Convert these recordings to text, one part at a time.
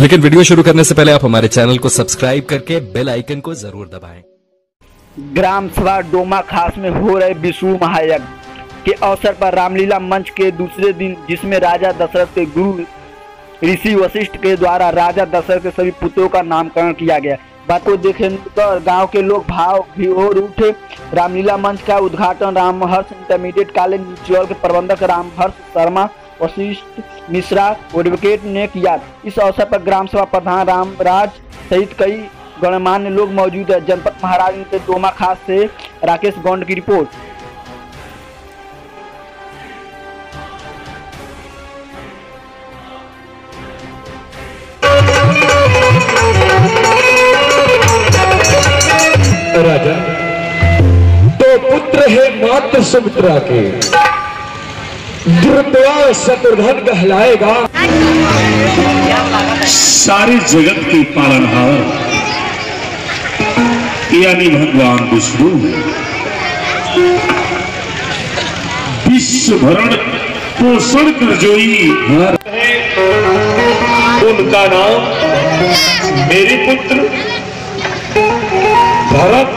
लेकिन वीडियो शुरू करने से पहले आप हमारे चैनल को सब्सक्राइब करके बेल आइकन को ज़रूर दबाएँ। ग्राम सभा डोमा खास में हो रहे विष्णु महायज्ञ के अवसर पर रामलीला मंच के दूसरे दिन, जिसमें राजा दशरथ के गुरु ऋषि वशिष्ठ के द्वारा राजा दशरथ के सभी पुत्रों का नामकरण किया गया। बात को देखकर गाँव के लोग भाव और उठे। रामलीला मंच का उद्घाटन रामहर्ष इंटरमीडिएट कॉलेज के प्रबंधक रामहर्ष शर्मा वशिष्ठ मिश्रा एडवोकेट ने किया। इस अवसर पर ग्राम सभा प्रधान रामराज सहित कई गणमान्य लोग मौजूद है। जनपद महाराज के डोमा खास से राकेश गौंड की रिपोर्ट। राजा दो पुत्र है मात्र सुमित्रा के। द्रुपया शत्रुघ्न कहलाएगा। सारे जगत के पालनहार यानी भगवान विष्णु। विश्व भरण पोषण कर जोई उनका नाम मेरे पुत्र भरत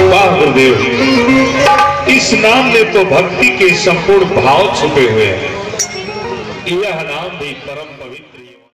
बहादुरदेव। इस नाम में तो भक्ति के संपूर्ण भाव छुपे हुए हैं। यह नाम भी परम पवित्र